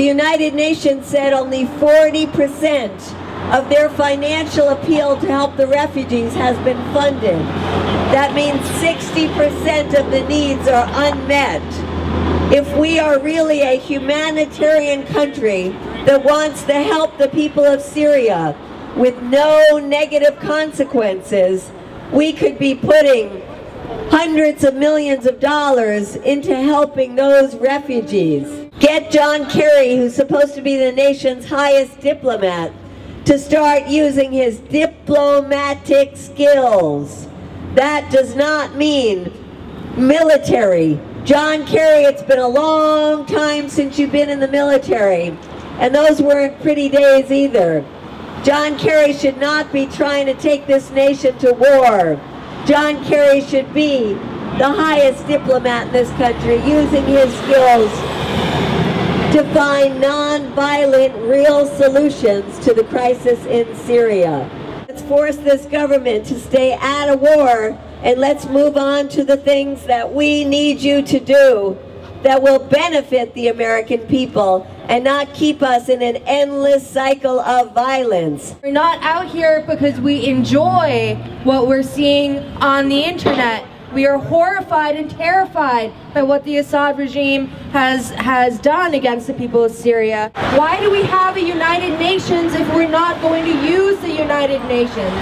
The United Nations said only 40% of their financial appeal to help the refugees has been funded. That means 60% of the needs are unmet. If we are really a humanitarian country that wants to help the people of Syria with no negative consequences, we could be putting hundreds of millions of dollars into helping those refugees. Get John Kerry, who's supposed to be the nation's highest diplomat, to start using his diplomatic skills. That does not mean military. John Kerry, it's been a long time since you've been in the military, and those weren't pretty days either. John Kerry should not be trying to take this nation to war. John Kerry should be the highest diplomat in this country, using his skills to find non-violent, real solutions to the crisis in Syria. Let's force this government to stay out of war and let's move on to the things that we need you to do that will benefit the American people and not keep us in an endless cycle of violence. We're not out here because we enjoy what we're seeing on the internet. We are horrified and terrified by what the Assad regime has, has done against the people of Syria. Why do we have a United Nations if we're not going to use the United Nations?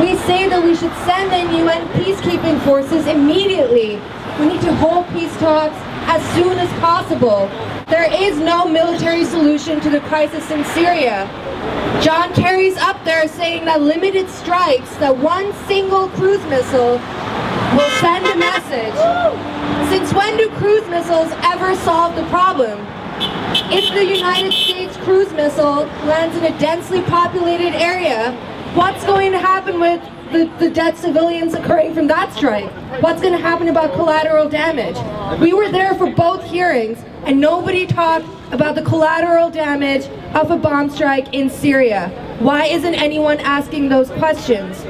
We say that we should send in UN peacekeeping forces immediately. We need to hold peace talks as soon as possible. There is no military solution to the crisis in Syria. John Kerry's up there saying that limited strikes, that one single cruise missile will send a message. Since when do cruise missiles ever solve the problem? If the United States cruise missile lands in a densely populated area, what's going to happen with the, the dead civilians occurring from that strike? What's going to happen about collateral damage? We were there for both hearings and nobody talked about the collateral damage of a bomb strike in Syria. Why isn't anyone asking those questions?